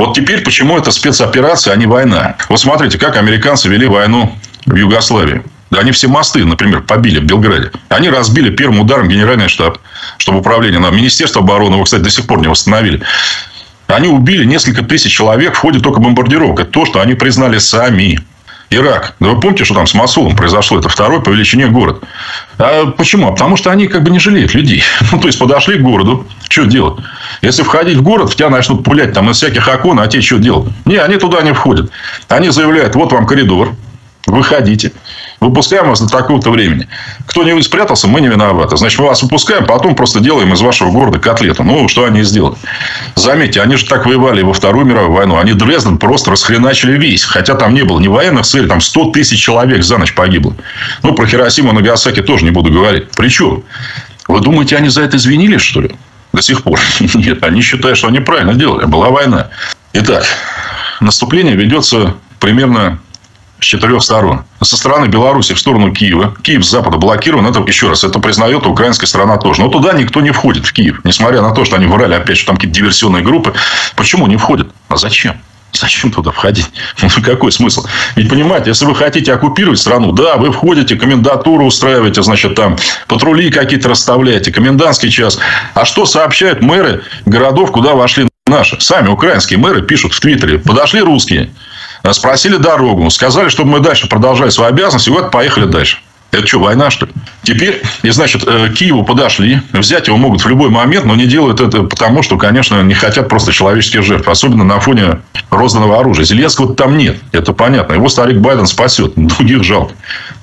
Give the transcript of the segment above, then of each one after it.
Вот теперь почему это спецоперация, а не война? Вот смотрите, как американцы вели войну в Югославии. Да они все мосты, например, побили в Белграде. Они разбили первым ударом генеральный штаб, чтобы управление, на Министерство обороны, его, кстати, до сих пор не восстановили. Они убили несколько тысяч человек в ходе только бомбардировок. Это то, что они признали сами. Ирак. Да вы помните, что там с Масулом произошло? Это второй по величине город. А почему? А потому что они как бы не жалеют людей. Ну, то есть, подошли к городу. Что делать? Если входить в город, в тебя начнут пулять там из всяких окон, а те что делать? Не, они туда не входят. Они заявляют, вот вам коридор. Выходите. Выпускаем вас до такого-то времени. Кто не спрятался, мы не виноваты. Значит, мы вас выпускаем, потом просто делаем из вашего города котлету. Ну, что они сделали? Заметьте, они же так воевали во Вторую мировую войну. Они Дрезден просто расхреначили весь. Хотя там не было ни военных целей, там 100 тысяч человек за ночь погибло. Ну, про Хиросиму и Нагасаки тоже не буду говорить. Причем? Вы думаете, они за это извинились, что ли? До сих пор. Нет, они считают, что они правильно делали. Была война. Итак, наступление ведется примерно с четырех сторон. Со стороны Беларуси в сторону Киева. Киев с запада блокирован. Это, еще раз, это признает украинская сторона тоже. Но туда никто не входит, в Киев. Несмотря на то, что они врали опять, что там какие-то диверсионные группы. Почему не входят? А зачем? Зачем туда входить? Ну, какой смысл? Ведь, понимаете, если вы хотите оккупировать страну, да, вы входите, комендатуру устраиваете, значит, там патрули какие-то расставляете, комендантский час. А что сообщают мэры городов, куда вошли наши? Сами украинские мэры пишут в Твиттере. Подошли русские. Спросили дорогу. Сказали, чтобы мы дальше продолжали свои обязанности. И вот поехали дальше. Это что, война, что ли? Теперь, и, значит, э, Киеву подошли. Взять его могут в любой момент, но не делают это потому, что, конечно, не хотят просто человеческих жертв. Особенно на фоне розданного оружия. Зеленского там нет. Это понятно. Его старик Байден спасет. Других жалко.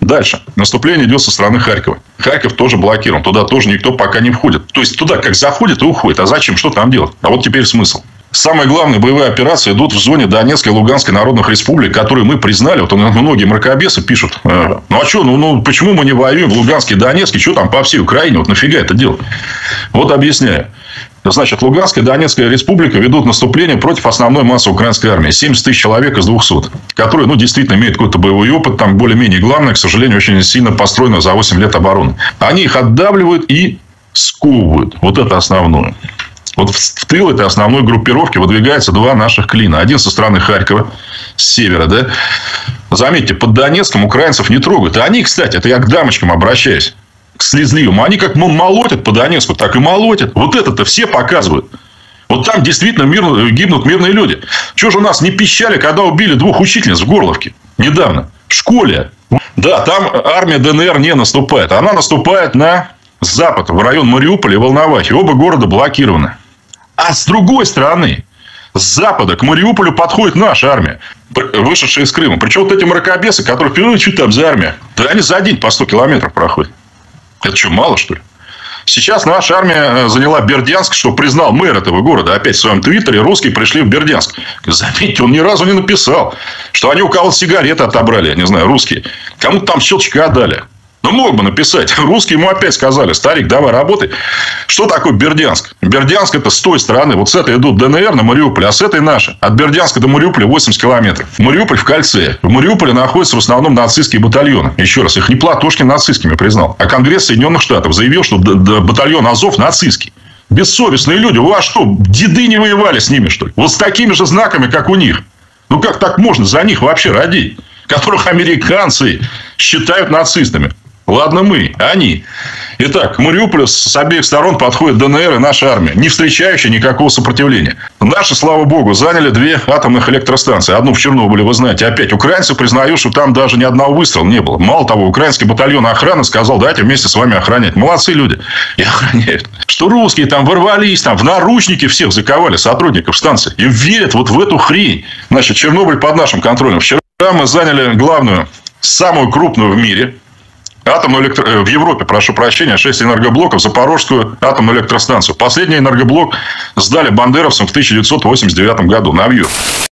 Дальше. Наступление идет со стороны Харькова. Харьков тоже блокирован. Туда тоже никто пока не входит. То есть, туда как заходит и уходит. А зачем? Что там делать? А вот теперь смысл. Самые главные боевые операции идут в зоне Донецкой и Луганской народных республик, которые мы признали. Вот многие мракобесы пишут. «Э, ну, а что, ну, ну, почему мы не воюем в Луганске и Донецке? Что там по всей Украине? Вот нафига это делать? Вот объясняю. Значит, Луганская и Донецкая республика ведут наступление против основной массы украинской армии. 70 тысяч человек из 200. Которые, ну, действительно имеют какой-то боевой опыт. Там более-менее главное, к сожалению, очень сильно построено за 8 лет обороны. Они их отдавливают и сковывают. Вот это основное. Вот в тыл этой основной группировки выдвигаются два наших клина. Один со стороны Харькова, с севера, да. Заметьте, под Донецком украинцев не трогают. И они, кстати, это я к дамочкам обращаюсь, к слезливым. Они как молотят по Донецку, так и молотят. Вот это-то все показывают. Вот там действительно мирно, гибнут мирные люди. Чего же у нас не пищали, когда убили двух учительниц в Горловке недавно? В школе. Да, там армия ДНР не наступает. Она наступает на запад, в район Мариуполя и Волновахи. Оба города блокированы. А с другой стороны, с запада к Мариуполю подходит наша армия, вышедшая из Крыма. Причем вот эти мракобесы, которые, ну, что там за армия? Да они за день по 100 километров проходят. Это что, мало, что ли? Сейчас наша армия э, заняла Бердянск, что признал мэр этого города. Опять в своем твиттере русские пришли в Бердянск. Заметьте, он ни разу не написал, что они у кого-то сигареты отобрали, я не знаю, русские. Кому-то там щелчка отдали. Ну, мог бы написать. Русские ему опять сказали, старик, давай работай. Что такое Бердянск? Бердянск это с той стороны. Вот с этой идут ДНР на Мариуполь, а с этой наши. От Бердянска до Мариуполя 80 километров. Мариуполь в кольце. В Мариуполе находятся в основном нацистские батальоны. Еще раз, их не Платошкин нацистскими признал. А Конгресс Соединенных Штатов заявил, что батальон Азов нацистский. Бессовестные люди. У вас что, деды не воевали с ними, что ли? Вот с такими же знаками, как у них. Ну, как так можно за них вообще родить? Которых американцы считают нацистами. Ладно мы, они. Итак, к Мариуполю с обеих сторон подходит ДНР и наша армия, не встречающая никакого сопротивления. Наши, слава богу, заняли две атомных электростанции. Одну в Чернобыле, вы знаете. Опять украинцы признают, что там даже ни одного выстрела не было. Мало того, украинский батальон охраны сказал, давайте вместе с вами охранять. Молодцы люди. И охраняют. Что русские там ворвались, там в наручники всех заковали сотрудников станции. И верят вот в эту хрень. Значит, Чернобыль под нашим контролем. Вчера мы заняли главную, самую крупную в мире атомную электро... Э, в Европе, прошу прощения, 6 энергоблоков, Запорожскую атомную электростанцию. Последний энергоблок сдали бандеровцам в 1989 году. Навью.